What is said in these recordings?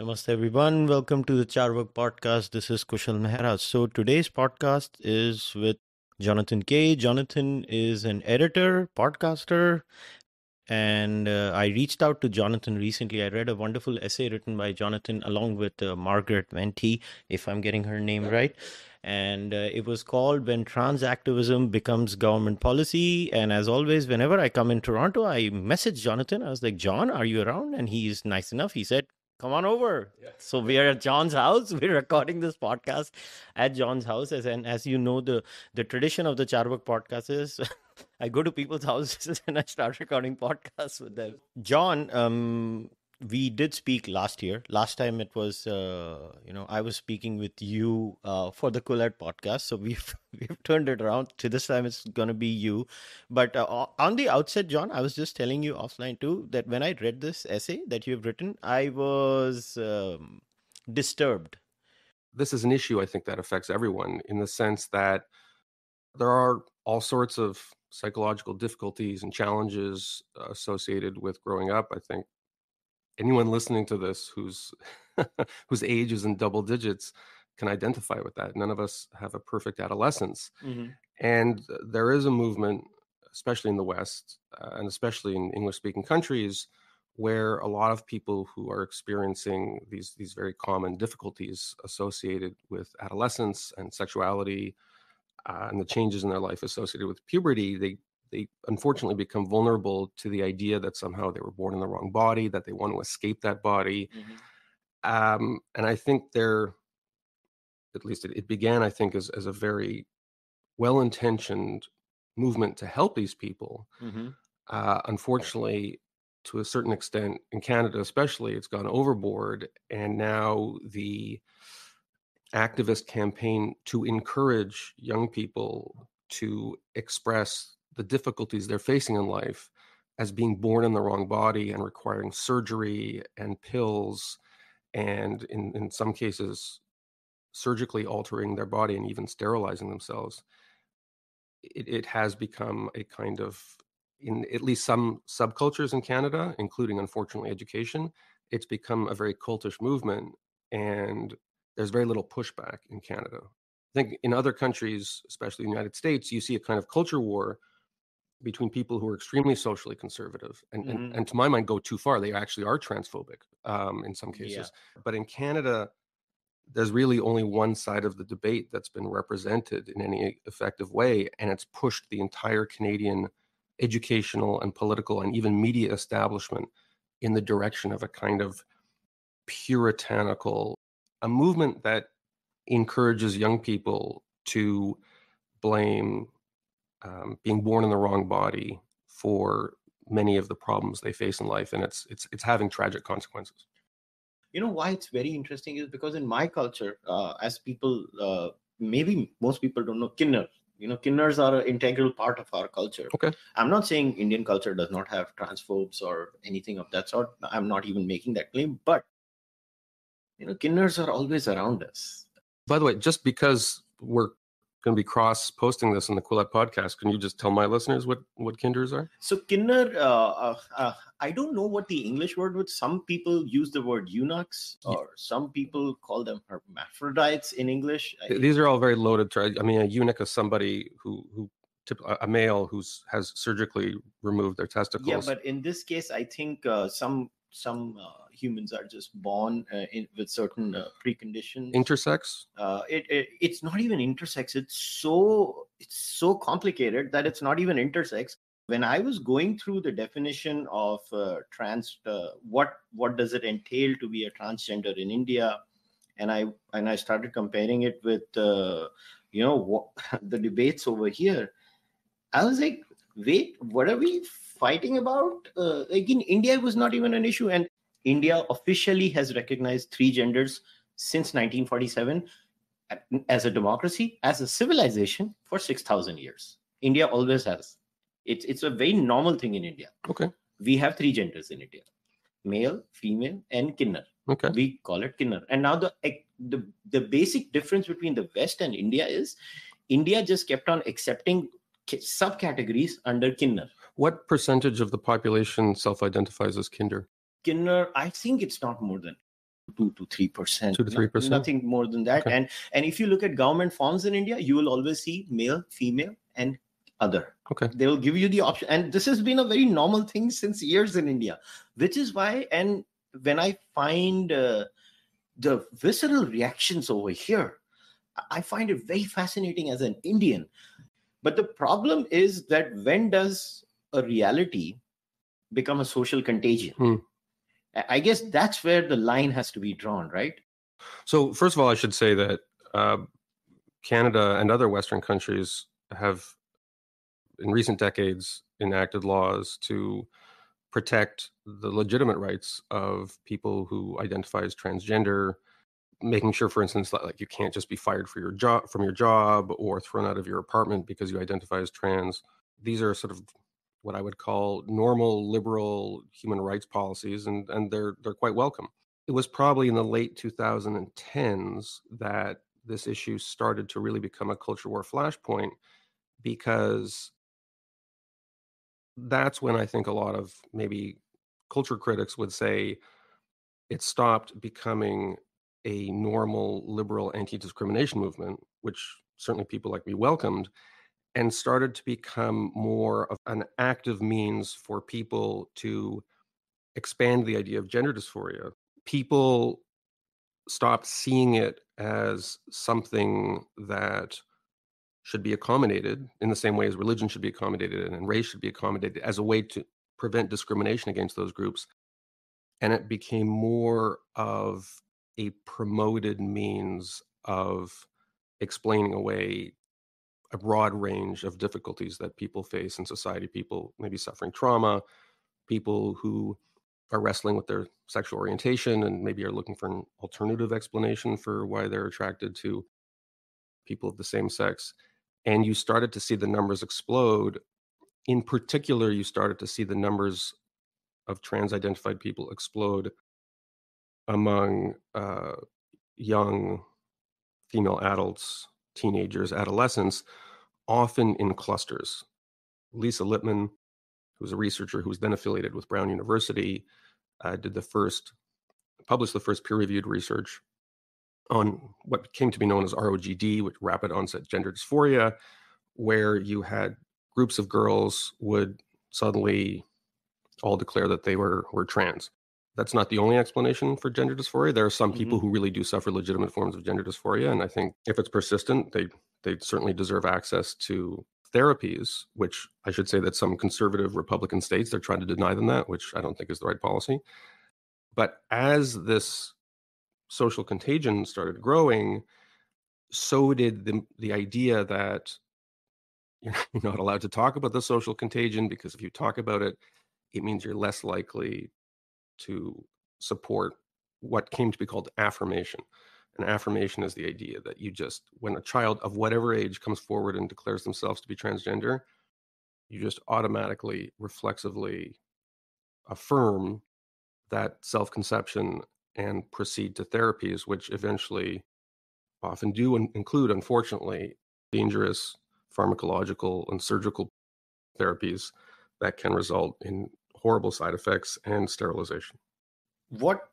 Namaste, everyone. Welcome to the Charvak podcast. This is Kushal Mehra. So, today's podcast is with Jonathan Kay. Jonathan is an editor, podcaster, and uh, I reached out to Jonathan recently. I read a wonderful essay written by Jonathan along with uh, Margaret Wente, if I'm getting her name right. And uh, it was called When Trans Activism Becomes Government Policy. And as always, whenever I come in Toronto, I message Jonathan. I was like, John, are you around? And he's nice enough. He said, come on over. Yeah. So we are at John's house. We're recording this podcast at John's house. As, and as you know, the, the tradition of the Charvak podcast is I go to people's houses and I start recording podcasts with them. John, um, we did speak last year. Last time it was, uh, you know, I was speaking with you uh, for the Cooled podcast. So we've we've turned it around. To this time, it's gonna be you. But uh, on the outset, John, I was just telling you offline too that when I read this essay that you've written, I was um, disturbed. This is an issue I think that affects everyone in the sense that there are all sorts of psychological difficulties and challenges associated with growing up. I think anyone listening to this whose whose age is in double digits can identify with that. None of us have a perfect adolescence, mm-hmm. and there is a movement, especially in the West uh, and especially in English-speaking countries, where a lot of people who are experiencing these these very common difficulties associated with adolescence and sexuality uh, and the changes in their life associated with puberty, they they unfortunately become vulnerable to the idea that somehow they were born in the wrong body, that they want to escape that body. Mm-hmm. Um, and I think they're, at least it, it began, I think, as, as a very well intentioned movement to help these people. Mm-hmm. Uh, unfortunately, to a certain extent, in Canada especially, it's gone overboard. And now the activist campaign to encourage young people to express the difficulties they're facing in life as being born in the wrong body and requiring surgery and pills and in, in some cases surgically altering their body and even sterilizing themselves it, it has become a kind of in at least some subcultures in canada including unfortunately education it's become a very cultish movement and there's very little pushback in canada. I think in other countries especially the united states you see a kind of culture war between people who are extremely socially conservative and, mm-hmm. and, and, to my mind go too far they actually are transphobic um, in some cases yeah. but in canada there's really only one side of the debate that's been represented in any effective way and it's pushed the entire canadian educational and political and even media establishment in the direction of a kind of puritanical a movement that encourages young people to blame um, being born in the wrong body for many of the problems they face in life, and it's it's it's having tragic consequences. You know why it's very interesting is because in my culture, uh, as people uh, maybe most people don't know kinner. You know, kinners are an integral part of our culture. Okay. I'm not saying Indian culture does not have transphobes or anything of that sort. I'm not even making that claim, but you know, kinners are always around us. By the way, just because we're going to be cross posting this on the Quillette podcast. Can you just tell my listeners what what kinders are? So kinner, uh, uh, uh, I don't know what the English word would. Some people use the word eunuchs, or some people call them hermaphrodites in English. These are all very loaded. Terms. I mean, a eunuch is somebody who who a male who's has surgically removed their testicles. Yeah, but in this case, I think uh, some some uh, humans are just born uh, in, with certain uh, preconditions. Intersex? Uh, it, it, it's not even intersex. It's so it's so complicated that it's not even intersex. When I was going through the definition of uh, trans, uh, what what does it entail to be a transgender in India, and I and I started comparing it with you know what, the debates over here. I was like, wait, what are we fighting about? Uh, like in India, it was not even an issue. And India officially has recognized three genders since 1947 uh, as a democracy, as a civilization for 6,000 years. India always has. It's, it's a very normal thing in India. Okay. We have three genders in India male, female, and kinner. Okay. We call it kinner. And now the, the the basic difference between the West and India is India just kept on accepting subcategories under kinner. What percentage of the population self identifies as kinder? Kinner, I think it's not more than two to three percent. Two to three percent. Nothing more than that. Okay. And and if you look at government forms in India, you will always see male, female, and other. Okay. They will give you the option. And this has been a very normal thing since years in India, which is why, and when I find uh, the visceral reactions over here, I find it very fascinating as an Indian. But the problem is that when does a reality become a social contagion? Hmm. I- guess that's where the line has to be drawn, right? So, first of all, I should say that uh, Canada and other Western countries have, in recent decades, enacted laws to protect the legitimate rights of people who identify as transgender, making sure, for instance, that like you can't just be fired for your job from your job or thrown out of your apartment because you identify as trans. These are sort of what I would call normal liberal human rights policies, and and they're they're quite welcome. It was probably in the late 2010s that this issue started to really become a culture war flashpoint because that's when I think a lot of maybe culture critics would say it stopped becoming a normal liberal anti discrimination movement, which certainly people like me welcomed, and started to become more of an active means for people to expand the idea of gender dysphoria people stopped seeing it as something that should be accommodated in the same way as religion should be accommodated and race should be accommodated as a way to prevent discrimination against those groups. And it became more of a promoted means of explaining away a broad range of difficulties that people face in society people maybe suffering trauma people who are wrestling with their sexual orientation and maybe are looking for an alternative explanation for why they're attracted to people of the same sex. And you started to see the numbers explode. In particular, you started to see the numbers of trans identified people explode among uh, young female adults, teenagers, adolescents, often in clusters. Lisa Littman, who was a researcher who was then affiliated with Brown University, uh, did the first, published the first peer-reviewed research on what came to be known as ROGD, which rapid onset gender dysphoria, where you had groups of girls would suddenly all declare that they were were trans. That's not the only explanation for gender dysphoria. There are some people Mm-hmm. who really do suffer legitimate forms of gender dysphoria, and I think if it's persistent, they they certainly deserve access to therapies. Which I should say that some conservative Republican states they're trying to deny them that, which I don't think is the right policy. But as this social contagion started growing, so did the the idea that you're not allowed to talk about the social contagion because if you talk about it, it means you're less likely to support what came to be called affirmation. An affirmation is the idea that you just, when a child of whatever age comes forward and declares themselves to be transgender, you just automatically, reflexively affirm that self conception and proceed to therapies, which eventually often do in- include, unfortunately, dangerous pharmacological and surgical therapies that can result in horrible side effects and sterilization. What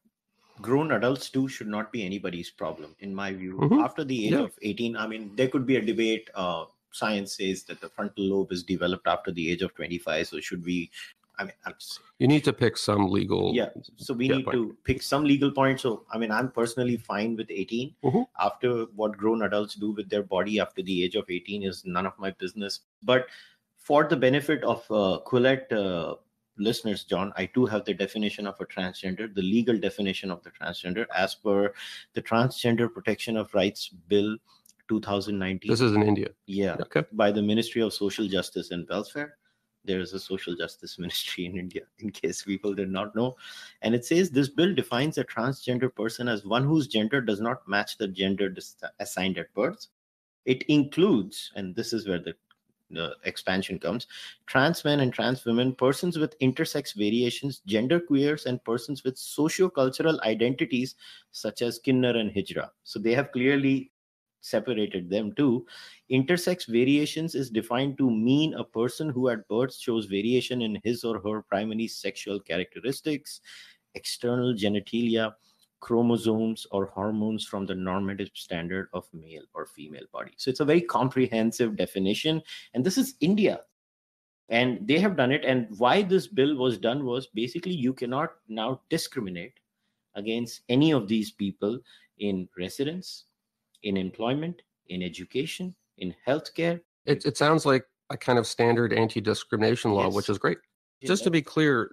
grown adults do should not be anybody's problem, in my view. Mhm. After the age Yeah. of 18, I mean, there could be a debate. Uh, science says that the frontal lobe is developed after the age of 25. So, should we? I mean, I'm just, You need to pick some legal. yeah. So, we Yeah, need fine. to pick some legal point. So, I mean, I'm personally fine with 18. Mhm. After what grown adults do with their body after the age of 18 is none of my business. But for the benefit of uh, Quillette uh, listeners, John, I do have the definition of a transgender, the legal definition of the transgender, as per the Transgender Protection of Rights Bill 2019. This is in India. yeah, Okay. by the Ministry of Social Justice and Welfare. There is a social justice ministry in India, in case people did not know. And it says this bill defines a transgender person as one whose gender does not match the gender assigned at birth. It includes, and this is where the the expansion comes. Trans men and trans women persons with intersex variations gender queers and persons with socio-cultural identities such as kinner and hijra. So they have clearly separated them too. Intersex variations is defined to mean a person who at birth shows variation in his or her primary sexual characteristics external genitalia chromosomes or hormones from the normative standard of male or female body. So it's a very comprehensive definition. And this is India. And they have done it. And why this bill was done was basically you cannot now discriminate against any of these people in residence, in employment, in education, in healthcare. It, it sounds like a kind of standard anti discrimination law, yes. which is great. Just to be clear,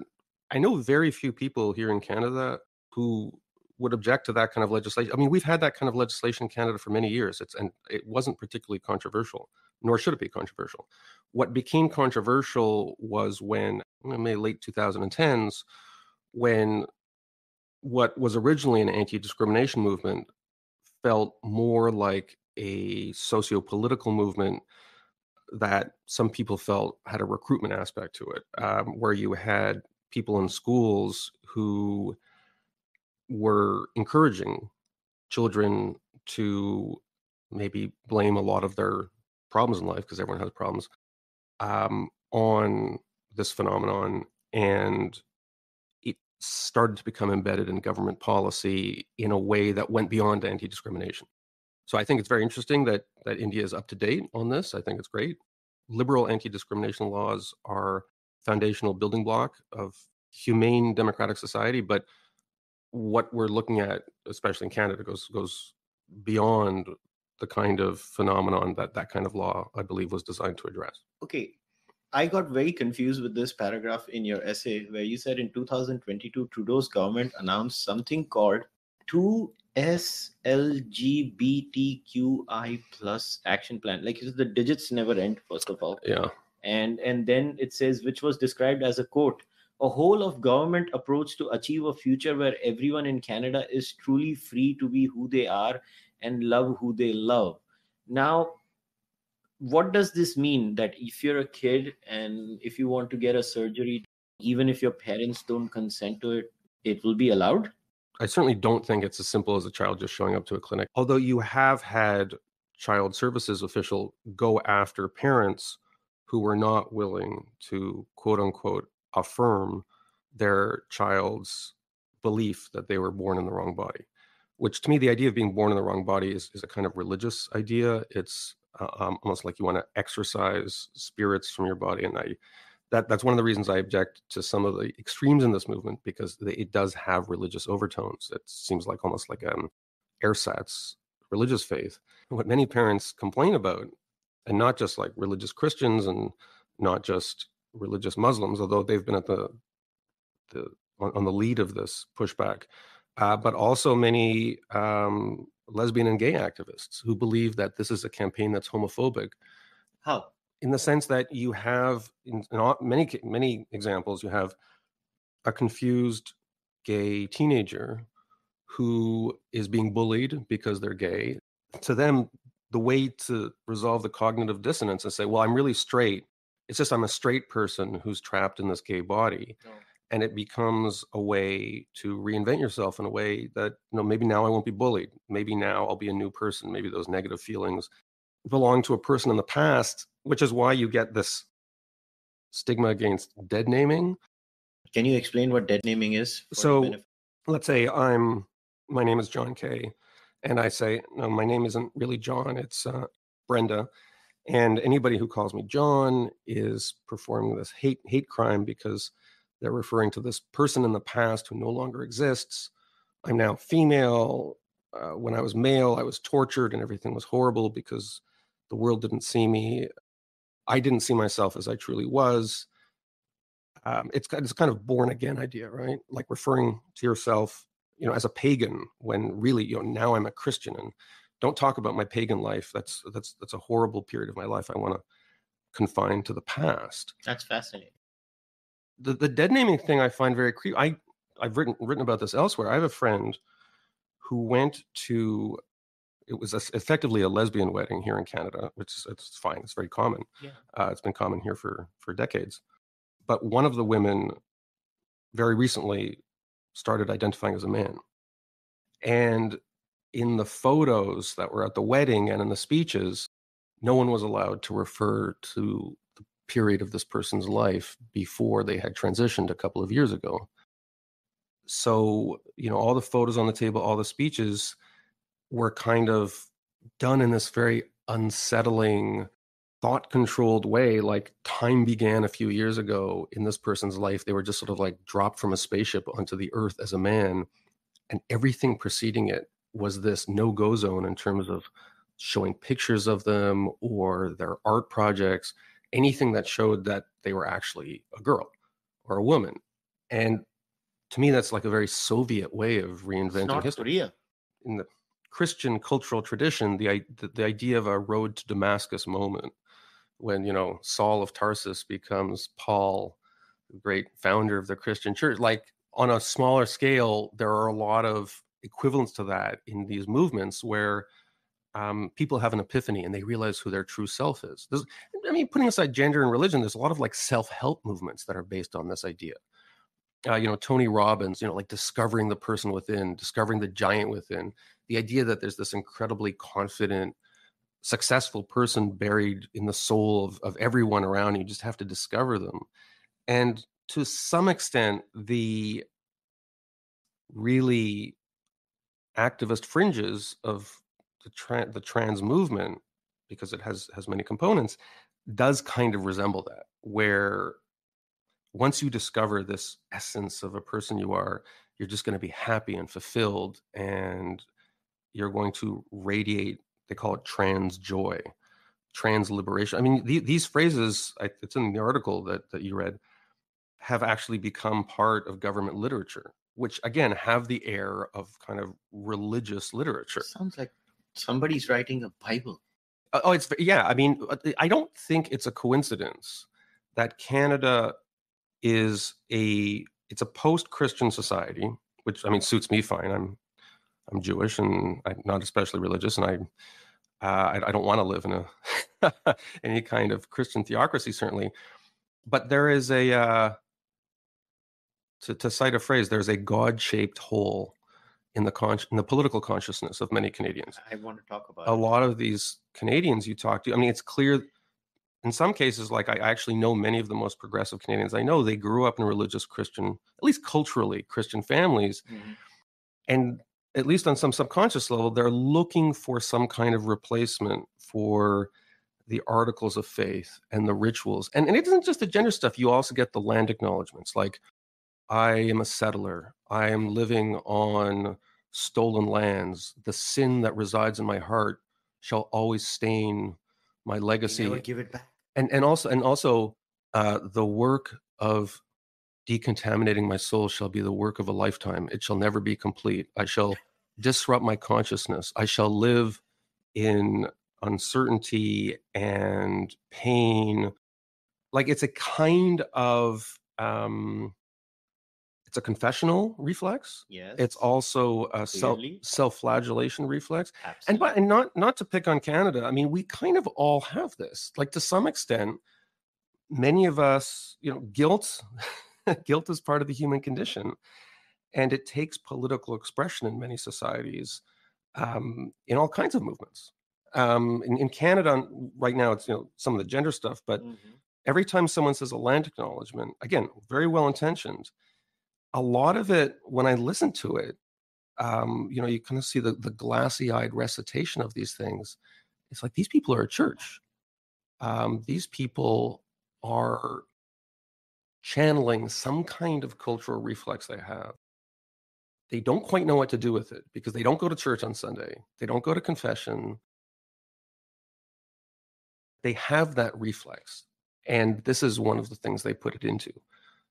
I know very few people here in Canada who would object to that kind of legislation. I mean, we've had that kind of legislation in Canada for many years. It's and it wasn't particularly controversial, nor should it be controversial. What became controversial was when in the late 2010s, when what was originally an anti-discrimination movement felt more like a socio-political movement that some people felt had a recruitment aspect to it, um, where you had people in schools who were encouraging children to maybe blame a lot of their problems in life because everyone has problems um, on this phenomenon and it started to become embedded in government policy in a way that went beyond anti-discrimination. So i think it's very interesting that that india is up to date on this i think it's great. Liberal anti-discrimination laws are foundational building block of humane democratic society but what we're looking at, especially in Canada, goes goes beyond the kind of phenomenon that that kind of law, I believe, was designed to address. Okay, I got very confused with this paragraph in your essay where you said in 2022 Trudeau's government announced something called 2S LGBTQI plus action plan. Like the digits never end, first of all. Yeah. And and then it says which was described as a quote a whole of government approach to achieve a future where everyone in Canada is truly free to be who they are and love who they love. Now, what does this mean that if you're a kid and if you want to get a surgery, even if your parents don't consent to it, it will be allowed? I certainly don't think it's as simple as a child just showing up to a clinic. Although you have had child services official go after parents who were not willing to quote unquote affirm their child's belief that they were born in the wrong body which to me the idea of being born in the wrong body is, is a kind of religious idea. It's uh, um, almost like you want to exorcise spirits from your body and i that that's one of the reasons i object to some of the extremes in this movement because it does have religious overtones. It seems like almost like um ersatz religious faith. What many parents complain about and not just like religious christians and not just religious Muslims, although they've been at the the on, on the lead of this pushback, uh, but also many um, lesbian and gay activists who believe that this is a campaign that's homophobic. How? In the sense that you have in, in many many examples, you have a confused gay teenager who is being bullied because they're gay. To them, the way to resolve the cognitive dissonance and say, well, I'm really straight it's just I'm a straight person who's trapped in this gay body. Oh. And it becomes a way to reinvent yourself in a way that, you know, maybe now I won't be bullied. Maybe now I'll be a new person. Maybe those negative feelings belong to a person in the past, which is why you get this stigma against dead naming. Can you explain what dead naming is? So let's say I'm, my name is John Kay, and I say, no, my name isn't really John, it's uh, Brenda and anybody who calls me John is performing this hate hate crime because they're referring to this person in the past who no longer exists. I'm now female. Uh, when I was male, I was tortured and everything was horrible because the world didn't see me. I didn't see myself as I truly was. Um, it's it's kind of born again idea, right? Like referring to yourself, you know, as a pagan when really, you know, now I'm a Christian and don't talk about my pagan life. That's that's that's a horrible period of my life. I want to confine to the past. That's fascinating. The the dead naming thing I find very creepy. I I've written written about this elsewhere. I have a friend who went to it was a, effectively a lesbian wedding here in Canada, which is it's fine. It's very common. Yeah. Uh, it's been common here for for decades. But one of the women very recently started identifying as a man. And in the photos that were at the wedding and in the speeches, no one was allowed to refer to the period of this person's life before they had transitioned a couple of years ago. so you know all the photos on the table all the speeches were kind of done in this very unsettling thought controlled way like time began a few years ago in this person's life they were just sort of like dropped from a spaceship onto the earth as a man and everything preceding it was this no go zone in terms of showing pictures of them or their art projects anything that showed that they were actually a girl or a woman and to me that's like a very soviet way of reinventing North history Korea. in the Christian cultural tradition, the, the the idea of a road to Damascus moment, when you know Saul of Tarsus becomes Paul, the great founder of the Christian church. Like on a smaller scale, there are a lot of equivalents to that in these movements where um, people have an epiphany and they realize who their true self is. There's, I mean, putting aside gender and religion, there's a lot of like self-help movements that are based on this idea. Uh, you know, Tony Robbins, you know, like discovering the person within, discovering the giant within the idea that there's this incredibly confident successful person buried in the soul of, of everyone around you. you just have to discover them and to some extent the really activist fringes of the, the trans movement because it has has many components does kind of resemble that where once you discover this essence of a person you are you're just going to be happy and fulfilled and you're going to radiate they call it trans joy trans liberation. I mean the, these phrases I, it's in the article that, that you read have actually become part of government literature which again have the air of kind of religious literature. Sounds like somebody's writing a Bible. Uh, oh it's yeah i mean uh, i don't think it's a coincidence that canada is a it's a post-christian society which i mean suits me fine. I'm i'm jewish and i'm not especially religious and i uh, I, I don't want to live in a any kind of christian theocracy certainly. But there is a uh, to, to cite a phrase there's a god-shaped hole in the con- in the political consciousness of many canadians I want to talk about a it. lot of these Canadians you talk to, I mean, it's clear in some cases, like I actually know many of the most progressive Canadians I know, they grew up in religious Christian, at least culturally Christian families. Mhm. And at least on some subconscious level, they're looking for some kind of replacement for the articles of faith and the rituals. And, and it isn't just the gender stuff, you also get the land acknowledgments like, I am a settler, I am living on stolen lands. The sin that resides in my heart shall always stain my You legacy. Never give it back. and and also and also uh, the work of decontaminating my soul shall be the work of a lifetime. It shall never be complete. I shall disrupt my consciousness. I shall live in uncertainty and pain. Like it's a kind of um it's a confessional reflex Yes. it's also a self self flagellation reflex and but and not not to pick on Canada. I mean, we kind of all have this. Like to some extent, many of us, you know, guilt guilt is part of the human condition, and it takes political expression in many societies, um, in all kinds of movements. Um, in, in Canada right now, it's you know some of the gender stuff, but Mhm. every time someone says a land acknowledgement, again, very well intentioned, a lot of it, when I listen to it, um, you know, you kind of see the, the glassy eyed recitation of these things. It's like these people are a church. Um, these people are channeling some kind of cultural reflex they have. They don't quite know what to do with it because they don't go to church on Sunday. They don't go to confession. They have that reflex. And this is one of the things they put it into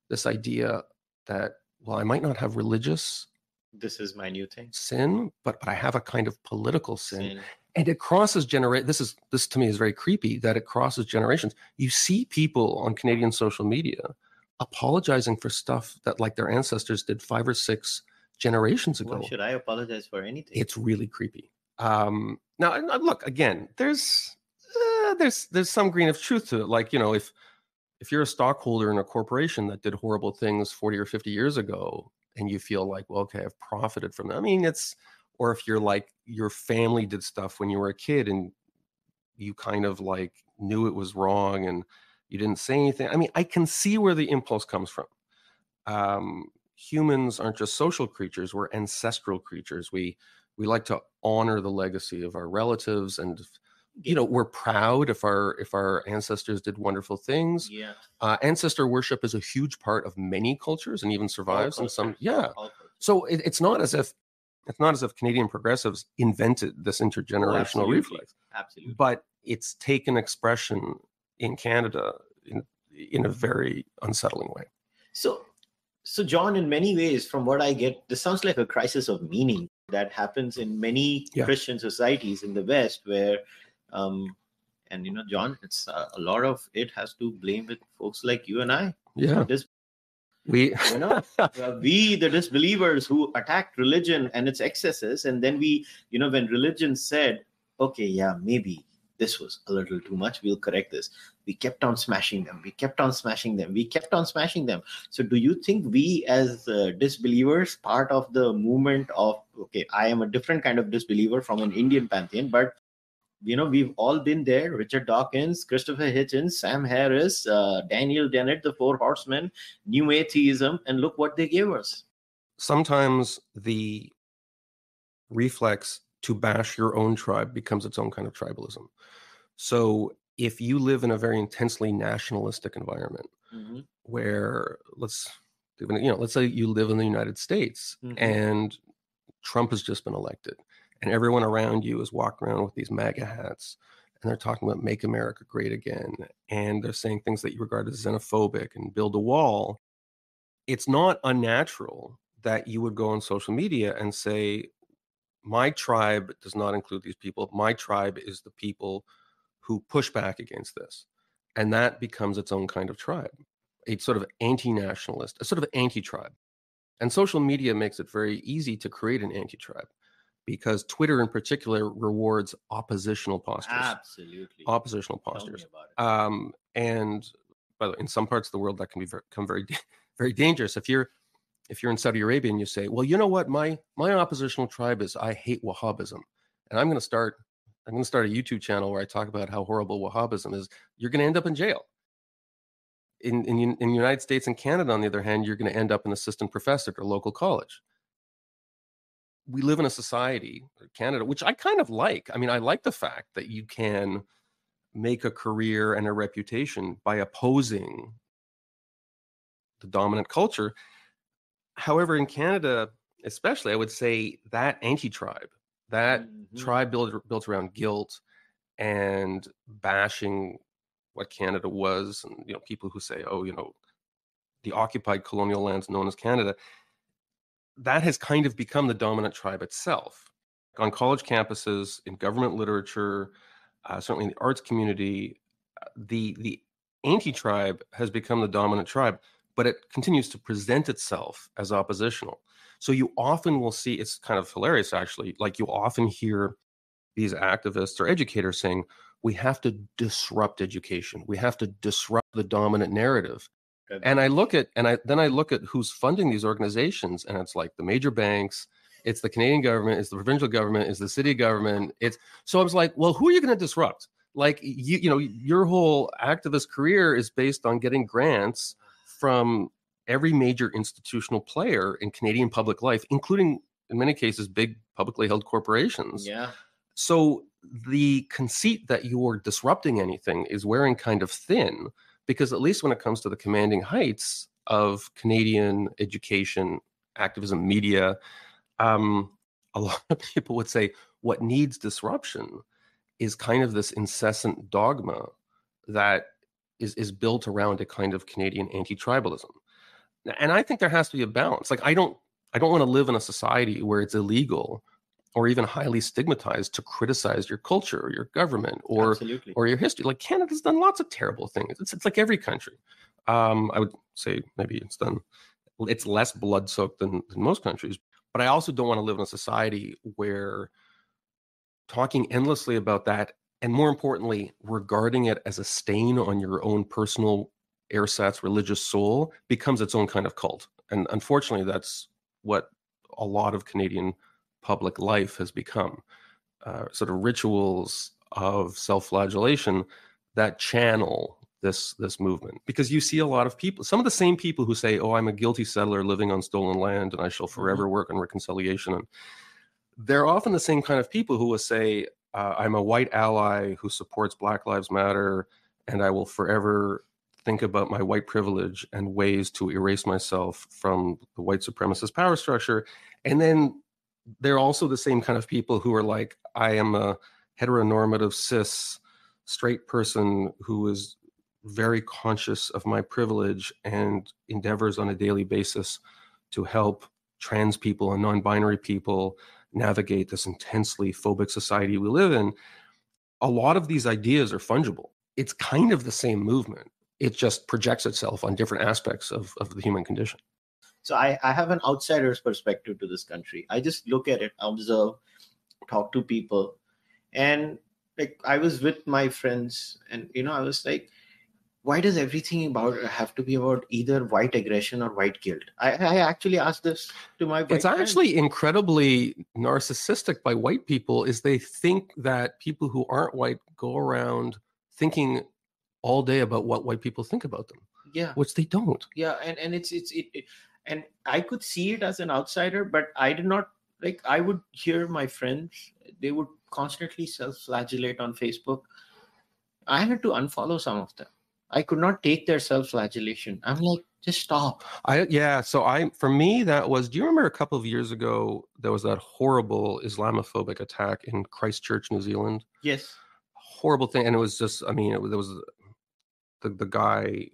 this idea that, well, I might not have religious This is my new thing. sin, but, but I have a kind of political sin. Sin. And it crosses generate. This is this to me is very creepy that it crosses generations. You see people on Canadian social media apologizing for stuff that like their ancestors did five or six generations ago. Why should I apologize for anything? It's really creepy. Um, now, look again. There's uh, there's there's some grain of truth to it. Like you know, if if you're a stockholder in a corporation that did horrible things 40 or 50 years ago, and you feel like, well, okay, I've profited from that. I mean, it's or if you're like your family did stuff when you were a kid and you kind of like knew it was wrong and you didn't say anything. I mean, I can see where the impulse comes from. Um, humans aren't just social creatures; we're ancestral creatures. We we like to honor the legacy of our relatives and you know we're proud if our if our ancestors did wonderful things. Yeah. Uh, ancestor worship is a huge part of many cultures and even survives in some yeah. So it, it's not as if it's not as if canadian progressives invented this intergenerational absolutely. reflex absolutely. but it's taken expression in canada in in a very unsettling way. So, so John, in many ways, from what I get, this sounds like a crisis of meaning that happens in many Yeah. Christian societies in the West, where, um, and you know, John, it's uh, a lot of it has to blame with folks like you and I. yeah Dis- we you know, uh, we, the disbelievers who attacked religion and its excesses, and then we, you know, when religion said, "Okay, yeah, maybe this was a little too much. We'll correct this." We kept on smashing them. We kept on smashing them. We kept on smashing them. So, do you think we, as uh, disbelievers, part of the movement of okay, I am a different kind of disbeliever from an Indian pantheon, but you know, we've all been there. Richard Dawkins, Christopher Hitchens, Sam Harris, uh, Daniel Dennett, the Four Horsemen, New Atheism, and look what they gave us. sometimes the reflex to bash your own tribe becomes its own kind of tribalism. So if you live in a very intensely nationalistic environment where let's you know let's say you live in the United States Mhm. and Trump has just been elected and everyone around you is walking around with these MAGA hats and they're talking about make America great again and they're saying things that you regard as xenophobic and build a wall. It's not unnatural that you would go on social media and say my tribe does not include these people. My tribe is the people who push back against this. And that becomes its own kind of tribe a sort of anti-nationalist a sort of anti-tribe. And social media makes it very easy to create an anti-tribe because twitter in particular rewards oppositional postures Absolutely. oppositional postures um, and by the way, in some parts of the world that can be become very very dangerous. If you're if you're in saudi arabia and you say well you know what? My my oppositional tribe is i hate wahhabism. And i'm going to start i'm going to start a youtube channel where i talk about how horrible wahhabism is you're going to end up in jail. In, in in the united states and canada on the other hand you're going to end up an assistant professor at a local college we live in a society canada which i kind of like i mean i like the fact that you can make a career and a reputation by opposing the dominant culture. However, in Canada, especially, I would say that anti-tribe, that Mhm. tribe built built around guilt and bashing what Canada was, and you know, people who say, "Oh, you know, the occupied colonial lands known as Canada," that has kind of become the dominant tribe itself. On college campuses, in government literature, uh, certainly in the arts community, uh, the the anti-tribe has become the dominant tribe, but it continues to present itself as oppositional. So you often will see it's kind of hilarious actually. Like you often hear these activists or educators saying, "We have to disrupt education. We have to disrupt the dominant narrative." Good. And I look at and I then I look at who's funding these organizations, and it's like the major banks, it's the Canadian government, it's the provincial government, it's the city government. It's so I was like, well, who are you going to disrupt? Like you, you know, your whole activist career is based on getting grants from every major institutional player in Canadian public life, including in many cases big publicly held corporations. Yeah. So the conceit that you're disrupting anything is wearing kind of thin because at least when it comes to the commanding heights of Canadian education, activism, media, um, a lot of people would say what needs disruption is kind of this incessant dogma that is is built around a kind of Canadian anti-tribalism. And I think there has to be a balance. Like I don't I don't want to live in a society where it's illegal or even highly stigmatized to criticize your culture or your government or Absolutely. or your history. Like Canada's done lots of terrible things. It's, it's like every country. Um, I would say maybe it's done. It's less blood soaked than, than most countries. But I also don't want to live in a society where talking endlessly about that, and more importantly, regarding it as a stain on your own personal ersatz religious soul, becomes its own kind of cult. And unfortunately, that's what a lot of Canadian public life has become uh, sort of rituals of self flagellation that channel this this movement because you see a lot of people some of the same people who say oh i'm a guilty settler living on stolen land and i shall Mm-hmm. forever work on reconciliation and they're often the same kind of people who will say uh, i'm a white ally who supports black lives matter and i will forever think about my white privilege and ways to erase myself from the white supremacist power structure and then they're also the same kind of people who are like i am a heteronormative cis straight person who is very conscious of my privilege and endeavors on a daily basis to help trans people and non-binary people navigate this intensely phobic society we live in. A lot of these ideas are fungible. It's kind of the same movement. It just projects itself on different aspects of, of the human condition So I, I have an outsider's perspective to this country. I just look at it, observe, talk to people. And like I was with my friends and you know, I was like, why does everything about have to be about either white aggression or white guilt? I, I actually asked this to my it's friends. actually incredibly narcissistic by white people is they think that people who aren't white go around thinking all day about what white people think about them yeah. which they don't yeah and and it's it's it, it and i could see it as an outsider but i did not like i would hear my friends they would constantly self-flagellate on facebook. I had to unfollow some of them. I could not take their self-flagellation. I'm like just stop. I yeah, so I for me that was do you remember a couple of years ago there was that horrible Islamophobic attack in Christchurch, New Zealand? yes. Horrible thing and it was just I mean it was, there was the the guy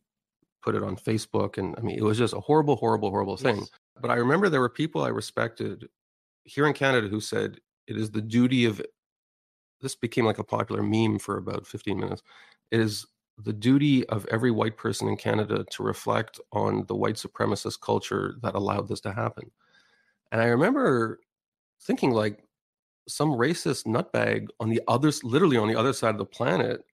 put it on Facebook and I mean it was just a horrible horrible horrible thing. yes. But I remember there were people I respected here in Canada who said it is the duty of this became like a popular meme for about 15 minutes. It is the duty of every white person in Canada to reflect on the white supremacist culture that allowed this to happen. And I remember thinking like some racist nutbag on the other literally on the other side of the planet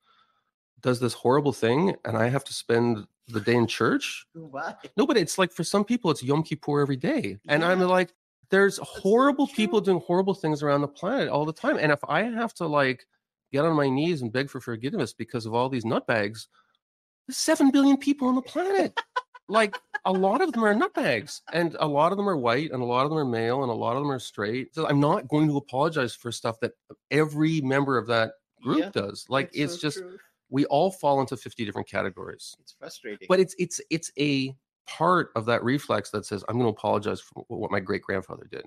does this horrible thing and I have to spend the day in church why no, but it's like for some people, it's Yom Kippur every day. And I'm like, there's horrible people doing horrible things around the planet all the time. And if I have to like get on my knees and beg for forgiveness because of all these nutbags, there's 7 billion people on the planet. like a lot of them are nutbags and a lot of them are white and a lot of them are male and a lot of them are straight. So I'm not going to apologize for stuff that every member of that group Yeah, does. Like it's, so just, true. We all fall into 50 different categories. It's frustrating. But it's it's it's a part of that reflex that says i'm going to apologize for what my great grandfather did.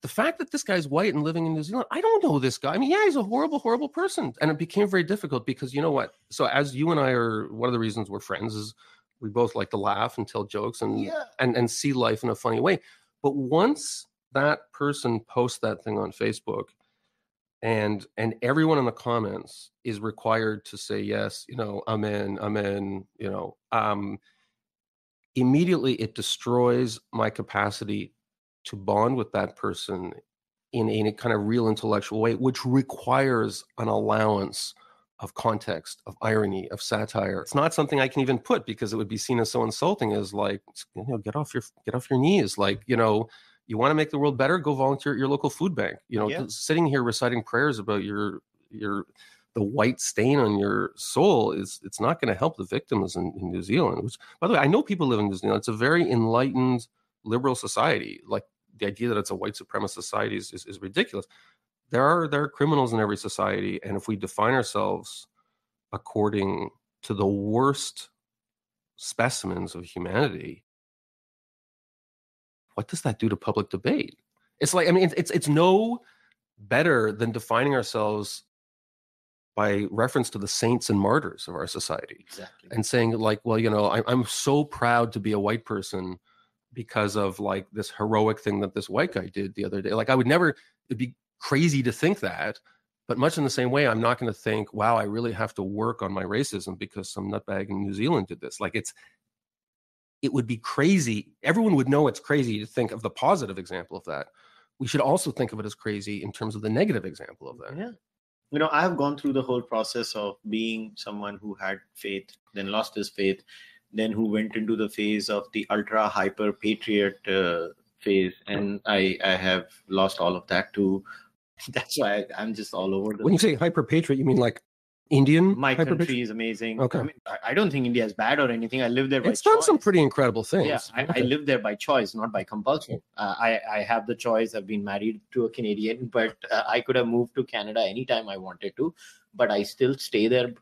The fact that this guy's white and living in new zealand i don't know this guy. I mean yeah he's a horrible horrible person and it became very difficult because you know what? So as you and i are one of the reasons we're friends is we both like to laugh and tell jokes and yeah. and and see life in a funny way. But once that person posts that thing on facebook and and everyone in the comments is required to say yes you know i'm in i'm in you know um immediately it destroys my capacity to bond with that person in, in a kind of real intellectual way which requires an allowance of context of irony of satire. It's not something i can even put because it would be seen as so insulting as like you know get off your get off your knees like you know you want to make the world better go volunteer at your local food bank you know Yeah. sitting here reciting prayers about your your the white stain on your soul is it's not going to help the victims in, in new zealand which by the way i know people live in new zealand it's a very enlightened liberal society like the idea that it's a white supremacist society is, is, is ridiculous there are there are criminals in every society and if we define ourselves according to the worst specimens of humanity what does that do to public debate? It's like i mean it's it's, it's no better than defining ourselves by reference to the saints and martyrs of our society exactly. and saying like well you know I, i'm so proud to be a white person because of like this heroic thing that this white guy did the other day. Like i would never it'd be crazy to think that but much in the same way i'm not going to think wow i really have to work on my racism because some nutbag in new zealand did this. Like it's it would be crazy everyone would know it's crazy to think of the positive example of that we should also think of it as crazy in terms of the negative example of that Yeah. You know, I have gone through the whole process of being someone who had faith, then lost his faith, then who went into the phase of the ultra hyper patriot uh, phase, and I I have lost all of that too. That's why I, I'm just all over the. when you say hyper patriot you mean like Indian My country is amazing. Okay. I, mean, I, don't think India is bad or anything. I live there by It's done some pretty incredible things. Yeah, I, I live there by choice, not by compulsion. Uh, I, I have the choice. I've been married to a Canadian, but uh, I could have moved to Canada anytime I wanted to, but I still stay there.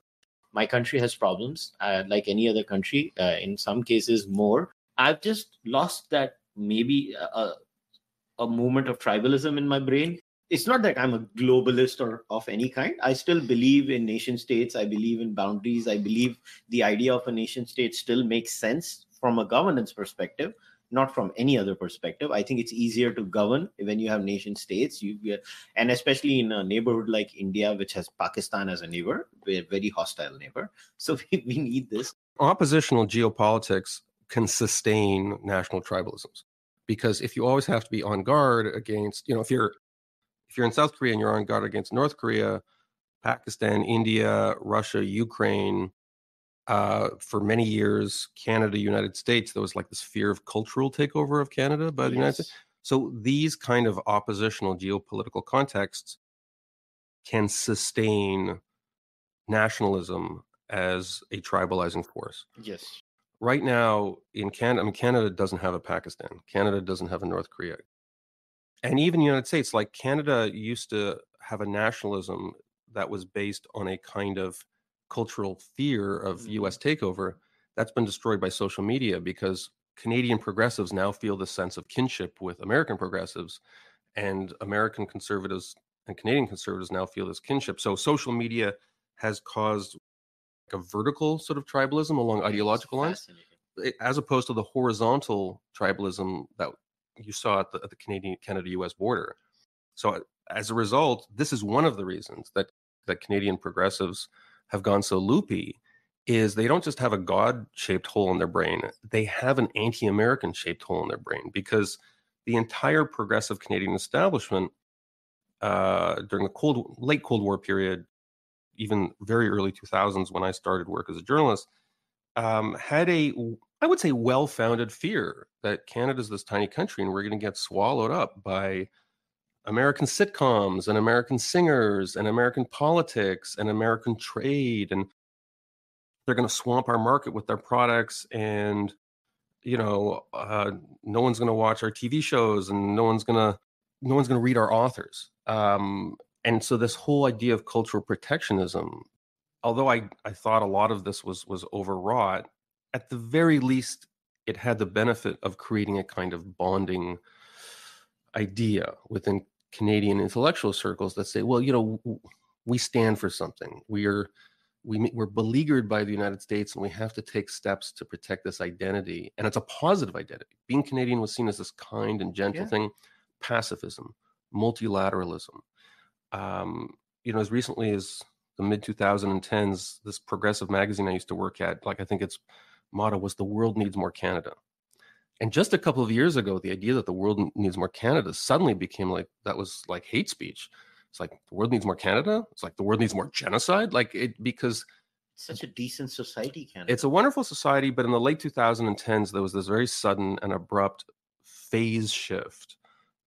My country has problems, uh, like any other country, uh, in some cases more. I've just lost that maybe a, a movement of tribalism in my brain. It's not that I'm a globalist or of any kind. I still believe in nation states. I believe in boundaries. I believe the idea of a nation state still makes sense from a governance perspective not from any other perspective i think it's easier to govern when you have nation states you and especially in a neighborhood like india which has pakistan as a neighbor a very hostile neighbor so we, we need this Oppositional geopolitics can sustain national tribalisms because if you always have to be on guard against, you know, if you're if you're in South Korea and you're on guard against North Korea, Pakistan, India, Russia, Ukraine, uh, for many years, Canada, United States, there was like this fear of cultural takeover of Canada by the United States. So these kind of oppositional geopolitical contexts can sustain nationalism as a tribalizing force. yes Right now in Canada, I mean, Canada doesn't have a Pakistan. Canada doesn't have a North Korea. And even the United States, like Canada used to have a nationalism that was based on a kind of cultural fear of Mhm. US takeover. That's been destroyed by social media because Canadian progressives now feel this sense of kinship with American progressives, and American conservatives and Canadian conservatives now feel this kinship. So social media has caused like a vertical sort of tribalism along ideological lines, as opposed to the horizontal tribalism that you saw at the, at the Canadian Canada U.S. border. So as a result, this is one of the reasons that that Canadian progressives have gone so loopy is they don't just have a god-shaped hole in their brain they have an anti-american shaped hole in their brain because the entire progressive canadian establishment uh, during the cold late cold war period even very early 2000s when i started work as a journalist um, had a i would say well-founded fear that canada's this tiny country and we're going to get swallowed up by American sitcoms and American singers and American politics and American trade and they're going to swamp our market with their products and you know uh, no one's going to watch our TV shows and no one's going to no one's going to read our authors. Um, and so this whole idea of cultural protectionism although I I thought a lot of this was was overwrought at the very least it had the benefit of creating a kind of bonding idea within Canadian intellectual circles that say, well, you know, we stand for something. We are we we're beleaguered by the United States, and we have to take steps to protect this identity. And it's a positive identity. Being Canadian was seen as this kind and gentle Yeah. thing. Pacifism, multilateralism. Um, you know, as recently as the mid 2010s, this progressive magazine I used to work at, like I think its motto was "The world needs more Canada." And just a couple of years ago, the idea that the world needs more Canada suddenly became like that was like hate speech. It's like the world needs more Canada. It's like the world needs more genocide. Like it because such a decent society canada it's a wonderful society, but in the late 2010s, there was this very sudden and abrupt phase shift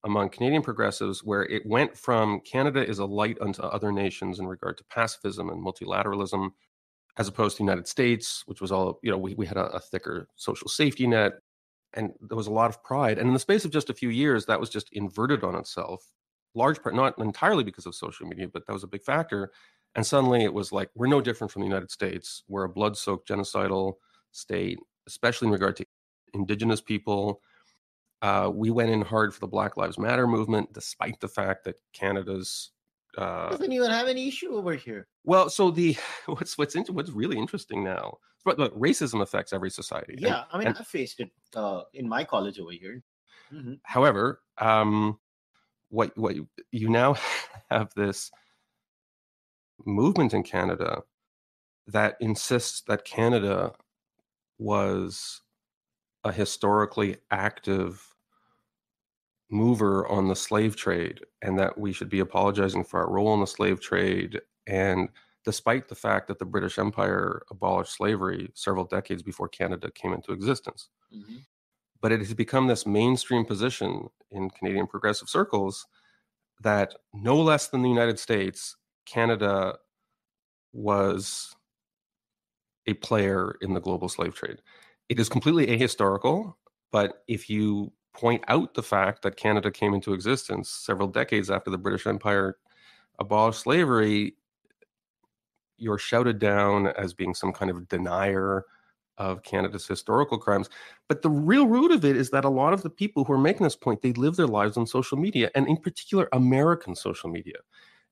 among Canadian progressives where it went from Canada is a light unto other nations in regard to pacifism and multilateralism, as opposed to the United States, which was all, you know, we, we had a, a thicker social safety net and there was a lot of pride. And in the space of just a few years, that was just inverted on itself, large part, not entirely because of social media, but that was a big factor. And suddenly it was like, we're no different from the United States. We're a blood soaked genocidal state, especially in regard to indigenous people. Uh, we went in hard for the Black Lives Matter movement, despite the fact that Canada's uh, doesn't even have any issue over here well, so the what's what's in, what's really interesting now, but look, racism affects every society. and- yeah i mean and- i faced it uh, in my college over here Mhm. however, um, what what you, you now have this movement in Canada that insists that Canada was a historically active mover on the slave trade and that we should be apologizing for our role in the slave trade and despite the fact that the British Empire abolished slavery several decades before Canada came into existence Mhm. but it has become this mainstream position in Canadian progressive circles that no less than the United States, Canada was a player in the global slave trade. It is completely ahistorical, but if you point out the fact that Canada came into existence several decades after the British Empire abolished slavery, you're shouted down as being some kind of denier of Canada's historical crimes. But the real root of it is that a lot of the people who are making this point, they live their lives on social media, and in particular, American social media.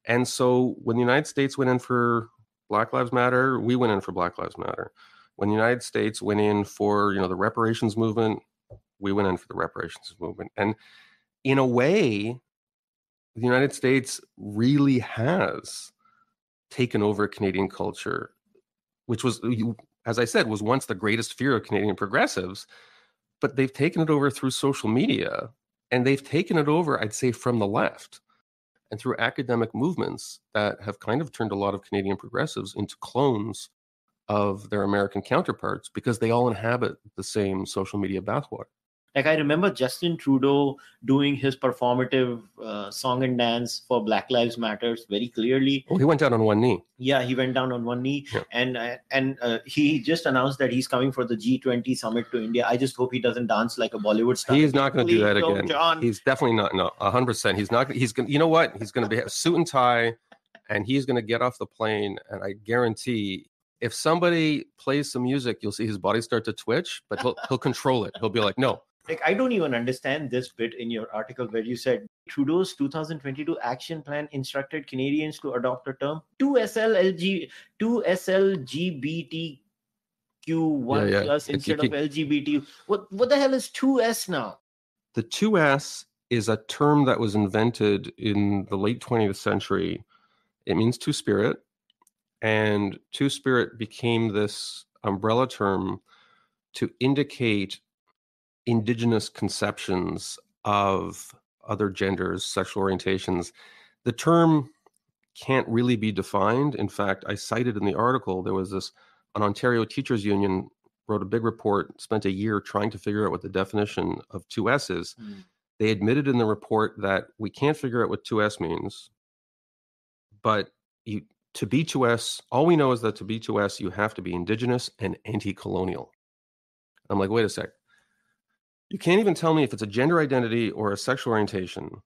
And so when the United States went in for Black Lives Matter, we went in for Black Lives Matter. When the United States went in for, you know, the reparations movement, we went in for the reparations movement. And in a way, the United States really has taken over Canadian culture, which was, as I said, was once the greatest fear of Canadian progressives. But they've taken it over through social media and they've taken it over, I'd say, from the left and through academic movements that have kind of turned a lot of Canadian progressives into clones of their American counterparts because they all inhabit the same social media bathwater. Like I remember Justin Trudeau doing his performative uh, song and dance for Black Lives Matters very clearly. Oh, he went down on one knee. Yeah, he went down on one knee, yeah. and uh, and uh, he just announced that he's coming for the G20 summit to India. I just hope he doesn't dance like a Bollywood star. He's not going to do that again. John. He's definitely not. No, hundred percent. He's not. He's going. You know what? He's going to be a suit and tie, and he's going to get off the plane. And I guarantee if somebody plays some music, you'll see his body start to twitch, but he'll he'll control it. He'll be like, no, like i don't even understand this bit in your article where you said trudeau's 2022 action plan instructed canadians to adopt a term 2slg 2slgbtqi yeah, yeah. plus instead of lgbt what what the hell is 2s now? The 2s is a term that was invented in the late 20th century. It means two spirit and two spirit became this umbrella term to indicate indigenous conceptions of other genders, sexual orientations. The term can't really be defined. In fact, I cited in the article there was this an Ontario Teachers Union wrote a big report, spent a year trying to figure out what the definition of 2S is. Mm. They admitted in the report that we can't figure out what 2S means, but you to be 2S, all we know is that to be 2S, you have to be indigenous and anti-colonial. I'm like, wait a sec. You can't even tell me if it's a gender identity or a sexual orientation,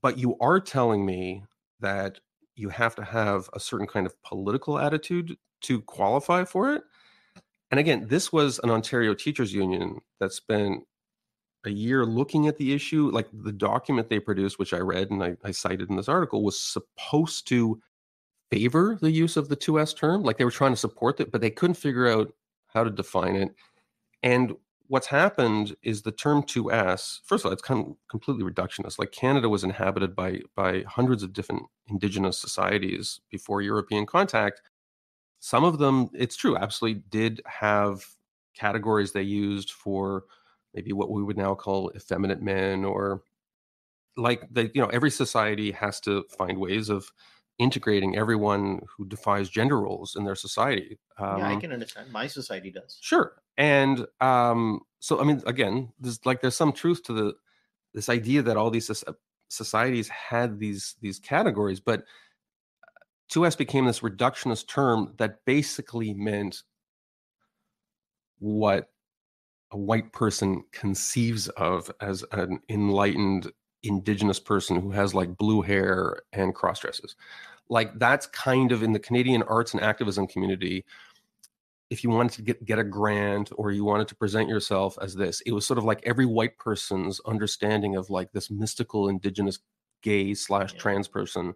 but you are telling me that you have to have a certain kind of political attitude to qualify for it. And again, this was an Ontario teachers union that spent a year looking at the issue. Like the document they produced, which I read and I, I cited in this article, was supposed to favor the use of the 2S term. Like they were trying to support it, but they couldn't figure out how to define it. And what's happened is the term 2S, first of all, it's kind of completely reductionist. Like Canada was inhabited by by hundreds of different indigenous societies before European contact. Some of them, it's true, absolutely did have categories they used for maybe what we would now call effeminate men or like the you know every society has to find ways of integrating everyone who defies gender roles in their society. Um, yeah, I um can understand. My society does. Sure, and um, so I mean, again, there's like there's some truth to the this idea that all these societies had these these categories, but 2S became this reductionist term that basically meant what a white person conceives of as an enlightened indigenous person who has like blue hair and cross dresses. Like that's kind of in the Canadian arts and activism community. If you wanted to get, get a grant or you wanted to present yourself as this, it was sort of like every white person's understanding of like this mystical indigenous gay slash trans person,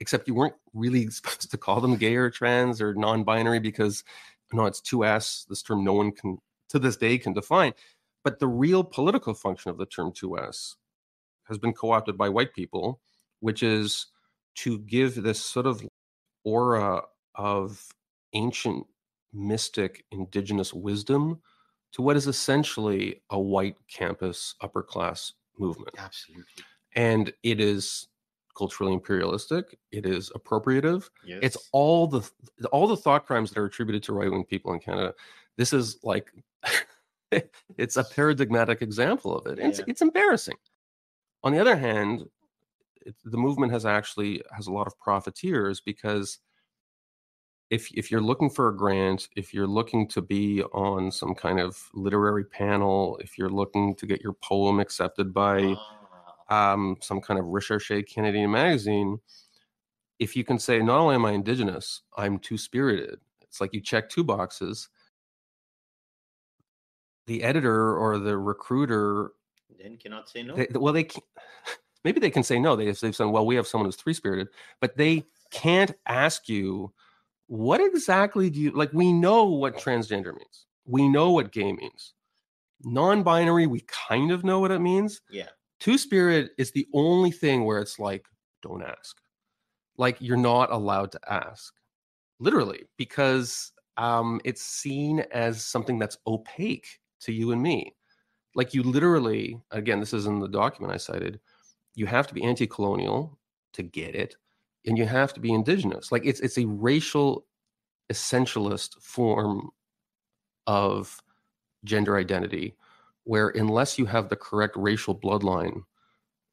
except you weren't really supposed to call them gay or trans or non-binary because no, it's two S, this term no one can to this day can define. But the real political function of the term 2S has been co-opted by white people, which is to give this sort of aura of ancient mystic indigenous wisdom to what is essentially a white campus upper class movement. Absolutely. And it is culturally imperialistic. It is appropriative. Yes. It's all the all the thought crimes that are attributed to right wing people in Canada. This is like it's a paradigmatic example of it. Yeah. It's it's embarrassing. On the other hand, it, the movement has actually has a lot of profiteers because if if you're looking for a grant, if you're looking to be on some kind of literary panel, if you're looking to get your poem accepted by Ah, um, some kind of recherche Canadian magazine, if you can say not only am I indigenous, I'm two spirited. It's like you check two boxes. The editor or the recruiter, then cannot say no. they, well, they can, maybe they can say no. They, they've said, well, we have someone who's three spirited, but they can't ask you what exactly do you like. We know what transgender means. We know what gay means. Non-binary, we kind of know what it means yeah. two spirit is the only thing where it's like don't ask like you're not allowed to ask literally because um it's seen as something that's opaque to you and me like you literally again this is in the document i cited you have to be anti-colonial to get it and you have to be indigenous. Like it's it's a racial essentialist form of gender identity where unless you have the correct racial bloodline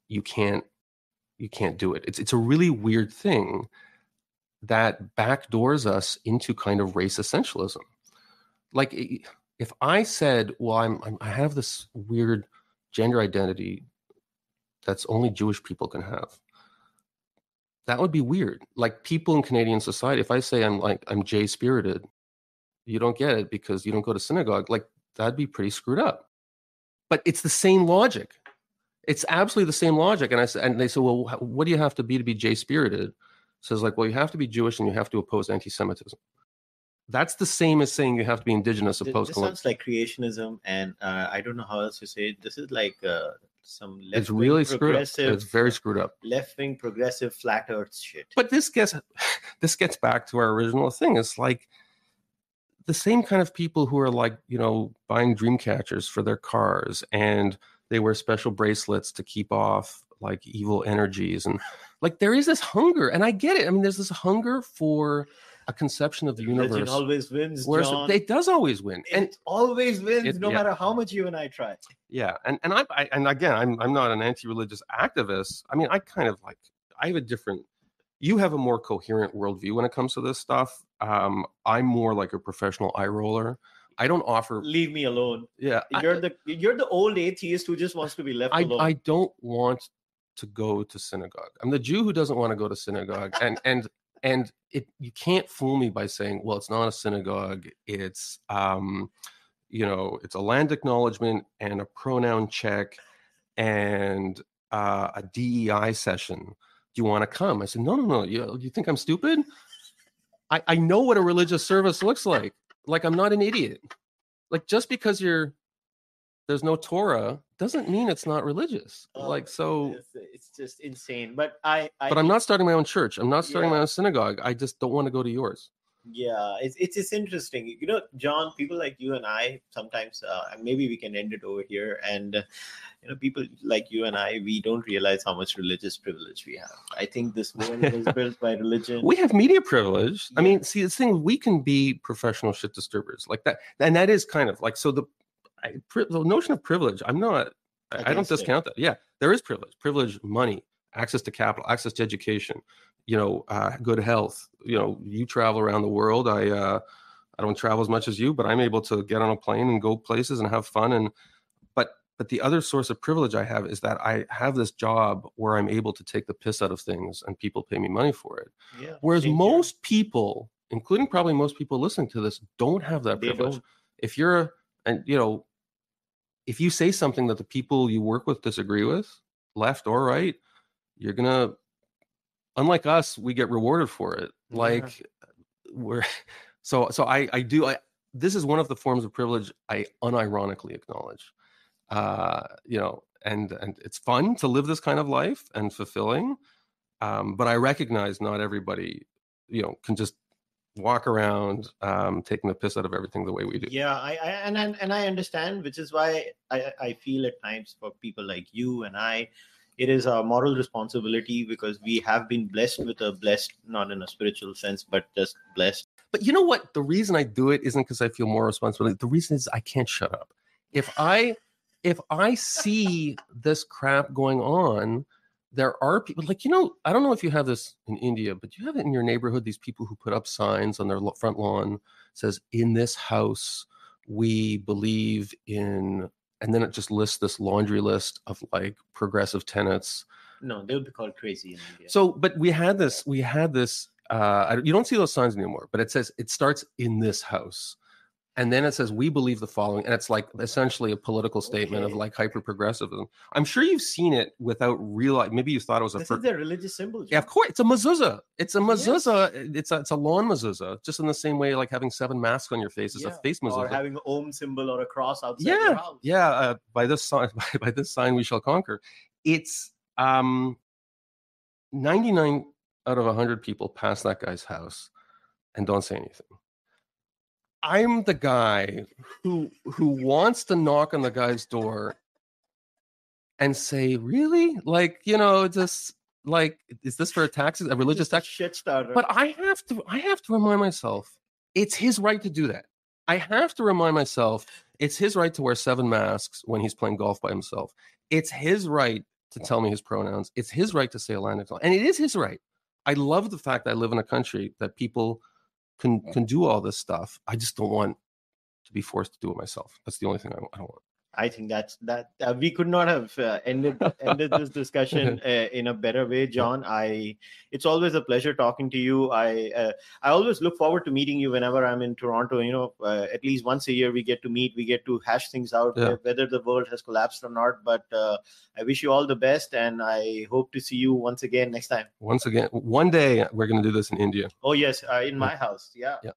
you can't you can't do it. It's it's a really weird thing that backdoors us into kind of race essentialism. Like if i said well i'm, I'm i have this weird gender identity that's only jewish people can have that would be weird. Like people in canadian society if i say i'm like i'm j spirited you don't get it because you don't go to synagogue like that'd be pretty screwed up. But it's the same logic. It's absolutely the same logic and i said and they said well what do you have to be to be j spirited says like well you have to be jewish and you have to oppose anti-semitism that's the same as saying you have to be indigenous This to sounds like creationism, and uh, I don't know how else to say it. This is like uh, some left it's really screwed up it's very screwed up left wing progressive flat Earth shit. but this gets this gets back to our original thing it's like the same kind of people who are like you know buying dream catchers for their cars and they wear special bracelets to keep off like evil energies and like there is this hunger and i get it i mean there's this hunger for a conception of the Religion universe always wins, where John. it does always win and it always wins, it- no yeah. matter how much you and I try. yeah and and I, I and again i'm i'm not an anti-religious activist i mean i kind of like i have a different you have a more coherent worldview when it comes to this stuff um i'm more like a professional eye roller i don't offer Leave me alone. yeah You're the you're the old atheist who just wants to be left I, alone. I don't want to go to synagogue. I'm the Jew who doesn't want to go to synagogue, and and and it you can't fool me by saying, well, it's not a synagogue. It's um, you know, it's a land acknowledgement and a pronoun check and uh, a DEI session. Do you want to come? I said, no, no, no. You you think I'm stupid? I I know what a religious service looks like. Like I'm not an idiot. Like just because you're there's no Torah doesn't mean it's not religious. Oh, like so, it's, it's just insane. But I, I but I'm not starting my own church. I'm not starting my own synagogue. I just don't want to go to yours. Yeah, it's it's it's interesting. You know, John, people like you and I sometimes uh, maybe we can end it over here. And uh, you know, people like you and I, we don't realize how much religious privilege we have. I think this world is built by religion. We have media privilege. I mean, see, the thing we can be professional shit disturbers like that, and that is kind of like so the I, pri- the notion of privilege. I'm not. I, I don't Against it. discount that. Yeah, there is privilege. Privilege, money, access to capital, access to education. You know, uh, good health. You know, you travel around the world. I uh, I don't travel as much as you, but I'm able to get on a plane and go places and have fun. And but but the other source of privilege I have is that I have this job where I'm able to take the piss out of things and people pay me money for it. yeah, Whereas most people, including probably most people listening to this, don't have that They privilege. don't. If you're a, and you know, if you say something that the people you work with disagree with, left or right, you're gonna. Unlike us, we get rewarded for it. Yeah. Like we're so so. I I do. I this is one of the forms of privilege I unironically acknowledge. Uh, you know, and and it's fun to live this kind of life and fulfilling. Um, but I recognize not everybody, you know, can just walk around um, taking the piss out of everything the way we do. Yeah, I, I and, and and I understand, which is why I I feel at times for people like you and I, it is our moral responsibility because we have been blessed with a blessed, not in a spiritual sense, but just blessed. But you know what? The reason I do it isn't because I feel more responsibility. The reason is I can't shut up. If I if I see this crap going on, there are people like you know i don't know if you have this in india but you have it in your neighborhood these people who put up signs on their front lawn says in this house we believe in and then it just lists this laundry list of like progressive tenants No, they would be called crazy in India. so but we had this we had this uh you don't see those signs anymore but it says it starts in this house and then it says we believe the following and it's like essentially a political statement of like hyper progressivism i'm sure you've seen it without realizing maybe you thought it was a this fir- is their religious symbol. yeah, of course. It's a mezuzah. It's a Yes. mezuzah. It's a it's a lawn mezuzah, just in the same way like having seven masks on your face is Yeah, a face mezuzah Or having an Om symbol or a cross outside your yeah, house. yeah. Uh, by this sign, by, by this sign, we shall conquer. It's um, ninety nine out of hundred people pass that guy's house and don't say anything. I'm the guy who who wants to knock on the guy's door and say, "Really? Like, you know, just like, is this for a tax? A religious tax?" shit starter. But I have to I have to remind myself it's his right to do that. I have to remind myself it's his right to wear seven masks when he's playing golf by himself. It's his right to tell me his pronouns. It's his right to say Atlantic and it is his right. I love the fact that I live in a country that people can can do all this stuff. I just don't want to be forced to do it myself. That's the only thing I, I don't want. I think that's that uh, we could not have uh, ended ended this discussion uh, in a better way, John. I it's always a pleasure talking to you. I uh, I always look forward to meeting you whenever I'm in Toronto. You know, uh, at least once a year we get to meet. We get to hash things out, Yeah. whether the world has collapsed or not. But uh, I wish you all the best, and I hope to see you once again next time. Once again, one day we're going to do this in India. Oh yes, uh, in my house. Yeah. Yeah.